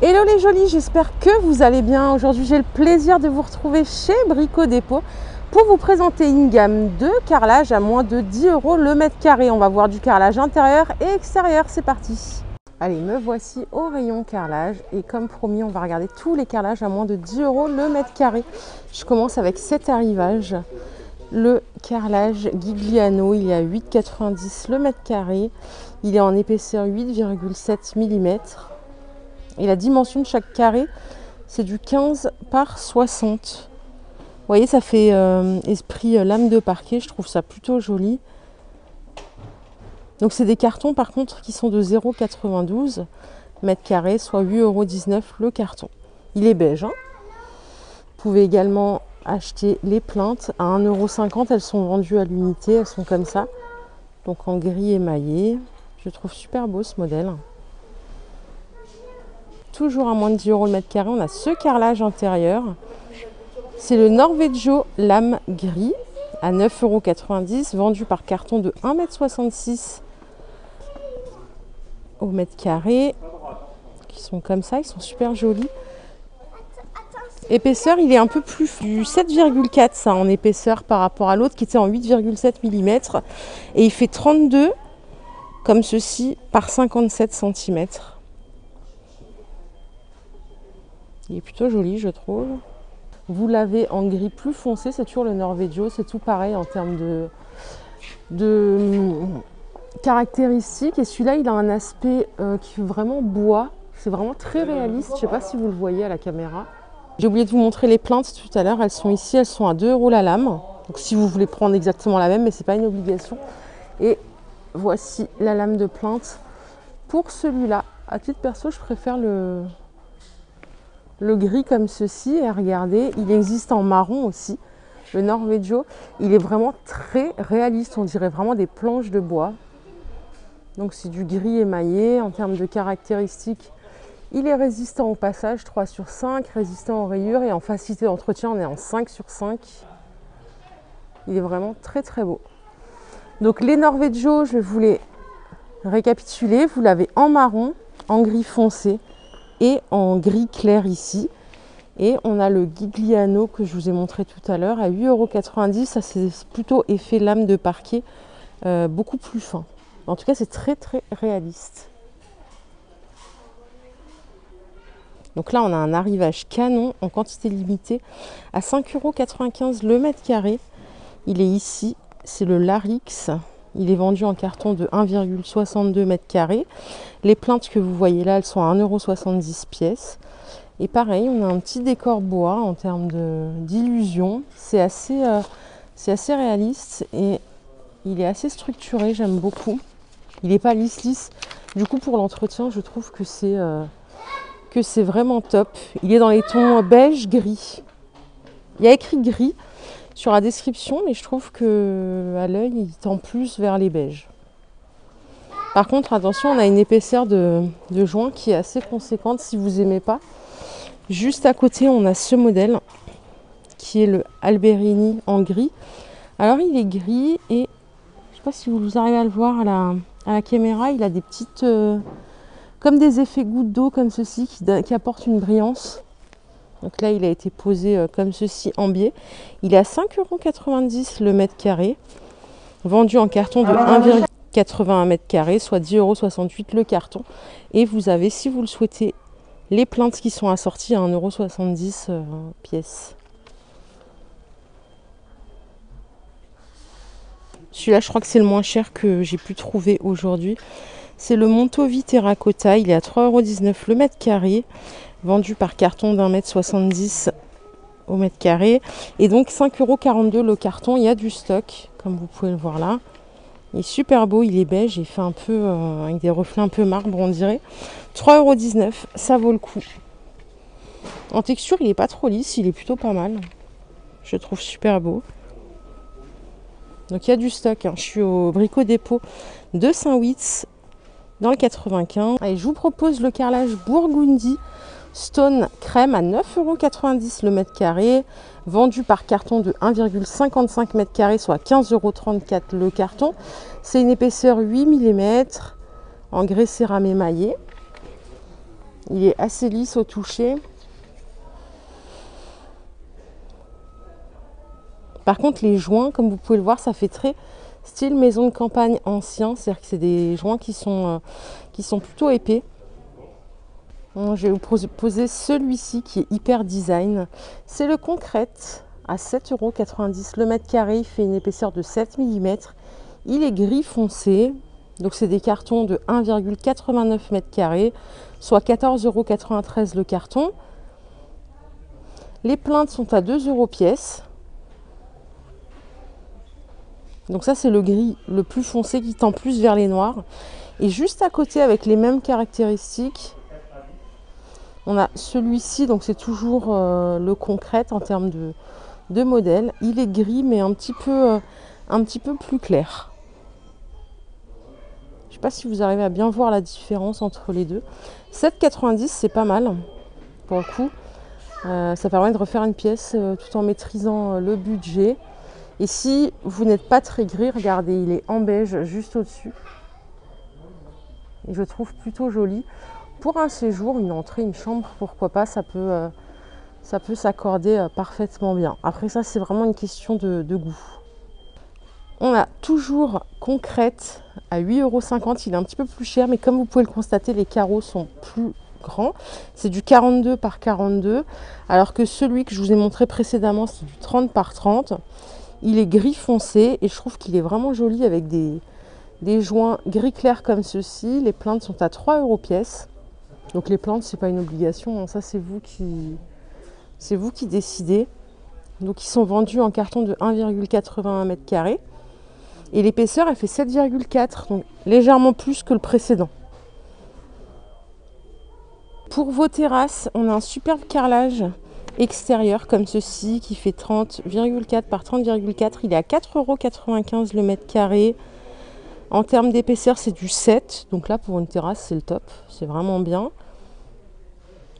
Hello les jolis, j'espère que vous allez bien. Aujourd'hui j'ai le plaisir de vous retrouver chez Brico Dépôt pour vous présenter une gamme de carrelage à moins de 10 euros le mètre carré. On va voir du carrelage intérieur et extérieur, c'est parti. Allez, me voici au rayon carrelage et comme promis, on va regarder tous les carrelages à moins de 10 euros le mètre carré. Je commence avec cet arrivage. Le carrelage Gigliano, il est à 8,90 le mètre carré. Il est en épaisseur 8,7 mm. Et la dimension de chaque carré, c'est du 15 par 60. Vous voyez, ça fait euh, esprit euh, lame de parquet. Je trouve ça plutôt joli. Donc c'est des cartons par contre qui sont de 0,92 mètres carrés, soit 8,19 euros le carton. Il est beige. Hein. Vous pouvez également acheter les plaintes à 1,50€. Elles sont vendues à l'unité, elles sont comme ça. Donc en gris émaillé. Je trouve super beau ce modèle toujours à moins de 10 euros le mètre carré. On a ce carrelage intérieur. C'est le Norveggio lame gris à 9,90 euros, vendu par carton de 1,66 m au mètre carré. Qui sont comme ça, ils sont super jolis. Épaisseur, il est un peu plus du 7,4 ça en épaisseur par rapport à l'autre qui était en 8,7 mm. Et il fait 32 comme ceci par 57 cm. Il est plutôt joli, je trouve. Vous l'avez en gris plus foncé, c'est toujours le Norveggio. C'est tout pareil en termes de, de hum, caractéristiques. Et celui-là, il a un aspect euh, qui est vraiment bois. C'est vraiment très réaliste. Je ne sais pas si vous le voyez à la caméra. J'ai oublié de vous montrer les plaintes tout à l'heure. Elles sont ici, elles sont à 2 euros la lame. Donc si vous voulez prendre exactement la même, mais ce n'est pas une obligation. Et voici la lame de plainte. Pour celui-là, à titre perso, je préfère le, le gris comme ceci. Et regardez, il existe en marron aussi. Le Norveggio, il est vraiment très réaliste. On dirait vraiment des planches de bois. Donc c'est du gris émaillé. En termes de caractéristiques, il est résistant au passage, 3 sur 5, résistant aux rayures. Et en facilité d'entretien, on est en 5 sur 5. Il est vraiment très très beau. Donc les Norveggio, je voulais récapituler. Vous l'avez en marron, en gris foncé, et en gris clair ici. Et on a le Gigliano que je vous ai montré tout à l'heure à 8,90€. Ça c'est plutôt effet lame de parquet, euh, beaucoup plus fin. En tout cas c'est très très réaliste. Donc là on a un arrivage canon en quantité limitée à 5,95€ le mètre carré. Il est ici, c'est le Larix il est vendu en carton de 1,62 m carrés. Les plaintes que vous voyez là, elles sont à 1,70€ pièce. Et pareil, on a un petit décor bois en termes d'illusion. C'est assez, euh, réaliste et il est assez structuré, j'aime beaucoup. Il n'est pas lisse-lisse. Du coup, pour l'entretien, je trouve que c'est euh, que c'est vraiment top. Il est dans les tons beige-gris. Il y a écrit gris, sur la description, mais je trouve que à l'œil, il tend plus vers les beiges. Par contre, attention, on a une épaisseur de, joint qui est assez conséquente si vous n'aimez pas. Juste à côté, on a ce modèle qui est le Alberini en gris. Alors, il est gris et je ne sais pas si vous arrivez à le voir à la, caméra, il a des petites, euh, comme des effets gouttes d'eau comme ceci qui, qui apportent une brillance. Donc là, il a été posé euh, comme ceci en biais. Il est à 5,90€ le mètre carré, vendu en carton de 1,81 mètre carré, soit 10,68€ le carton. Et vous avez, si vous le souhaitez, les plaintes qui sont assorties à 1,70€ euh, pièce. Celui-là, je crois que c'est le moins cher que j'ai pu trouver aujourd'hui. C'est le Montovi Terracotta. Il est à 3,19€ le mètre carré vendu par carton d'un mètre 70 au mètre carré. Et donc 5,42€ le carton, il y a du stock, comme vous pouvez le voir là. Il est super beau, il est beige, il fait un peu euh, avec des reflets un peu marbre on dirait. 3,19€, ça vaut le coup. En texture, il est pas trop lisse, il est plutôt pas mal. Je trouve super beau. Donc il y a du stock. Hein. Je suis au Brico Dépôt de Saint-Witz dans le 95. Et je vous propose le carrelage Burgundy Stone crème à 9,90€ le mètre carré, vendu par carton de 1,55 m carré, soit 15,34€ le carton. C'est une épaisseur 8 mm en grès cérame émaillé. Il est assez lisse au toucher. Par contre, les joints, comme vous pouvez le voir, ça fait très style maison de campagne ancien. C'est-à-dire que c'est des joints qui sont, euh, qui sont plutôt épais. Je vais vous proposer celui-ci qui est hyper design. C'est le Concrète à 7,90€ le mètre carré. Il fait une épaisseur de 7 mm. Il est gris foncé. Donc c'est des cartons de 1,89 mètres carrés, soit 14,93€ le carton. Les plaintes sont à 2 euros pièce. Donc ça c'est le gris le plus foncé qui tend plus vers les noirs. Et juste à côté avec les mêmes caractéristiques, on a celui-ci, donc c'est toujours euh, le concret en termes de, de, modèle. Il est gris mais un petit peu, euh, plus clair. Je ne sais pas si vous arrivez à bien voir la différence entre les deux. 7,90 c'est pas mal pour le coup. Euh, ça permet de refaire une pièce tout en maîtrisant le budget. Et si vous n'êtes pas très gris, regardez, il est en beige juste au-dessus. Et je trouve plutôt joli. Pour un séjour, une entrée, une chambre, pourquoi pas, ça peut, euh, peut s'accorder euh, parfaitement bien. Après ça, c'est vraiment une question de, goût. On a toujours concrète à 8,50€. Il est un petit peu plus cher, mais comme vous pouvez le constater, les carreaux sont plus grands. C'est du 42 par 42, alors que celui que je vous ai montré précédemment, c'est du 30 par 30. Il est gris foncé et je trouve qu'il est vraiment joli avec des, des joints gris clair comme ceci. Les plantes sont à 3 euros pièce. Donc les plantes, c'est pas une obligation. Hein. Ça, c'est vous qui c'est vous qui décidez. Donc ils sont vendus en carton de 1,81 m2. Et l'épaisseur, elle fait 7,4, donc légèrement plus que le précédent. Pour vos terrasses, on a un superbe carrelage extérieur comme ceci qui fait 30,4 par 30,4. Il est à 4,95€ le mètre carré. En termes d'épaisseur, c'est du 7. Donc là, pour une terrasse, c'est le top. C'est vraiment bien.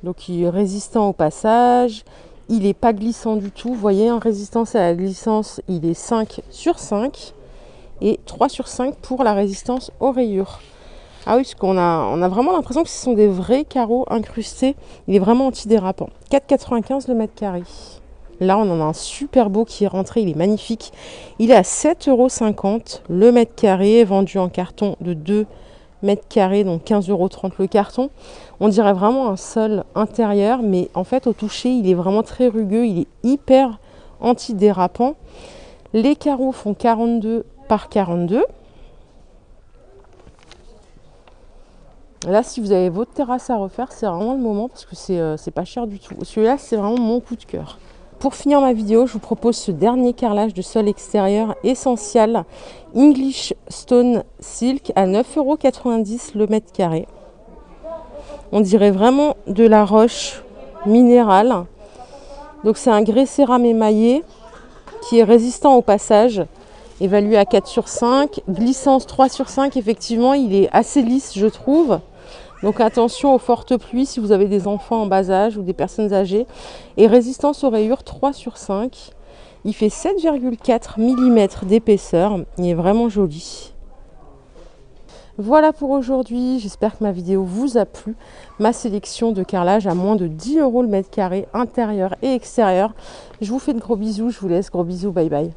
Donc il est résistant au passage. Il n'est pas glissant du tout. Vous voyez, en résistance à la glissance, il est 5 sur 5. Et 3 sur 5 pour la résistance aux rayures. Ah oui, parce qu'on a, on a vraiment l'impression que ce sont des vrais carreaux incrustés. Il est vraiment antidérapant. 4,95 le mètre carré. Là, on en a un super beau qui est rentré, il est magnifique. Il est à 7,50 euros le mètre carré, vendu en carton de 2 mètres carrés, donc 15,30 euros le carton. On dirait vraiment un sol intérieur, mais en fait, au toucher, il est vraiment très rugueux, il est hyper antidérapant. Les carreaux font 42 par 42. Là, si vous avez votre terrasse à refaire, c'est vraiment le moment parce que c'est euh, pas cher du tout. Celui-là, c'est vraiment mon coup de cœur. Pour finir ma vidéo, je vous propose ce dernier carrelage de sol extérieur essentiel English Stone Silk à 9,90€ le mètre carré. On dirait vraiment de la roche minérale. Donc c'est un grès cérame émaillé qui est résistant au passage évalué à 4 sur 5. Glissance 3 sur 5, effectivement, il est assez lisse, je trouve. Donc attention aux fortes pluies si vous avez des enfants en bas âge ou des personnes âgées. Et résistance aux rayures 3 sur 5. Il fait 7,4 mm d'épaisseur. Il est vraiment joli. Voilà pour aujourd'hui. J'espère que ma vidéo vous a plu. Ma sélection de carrelage à moins de 10 euros le mètre carré, intérieur et extérieur. Je vous fais de gros bisous. Je vous laisse. Gros bisous. Bye bye.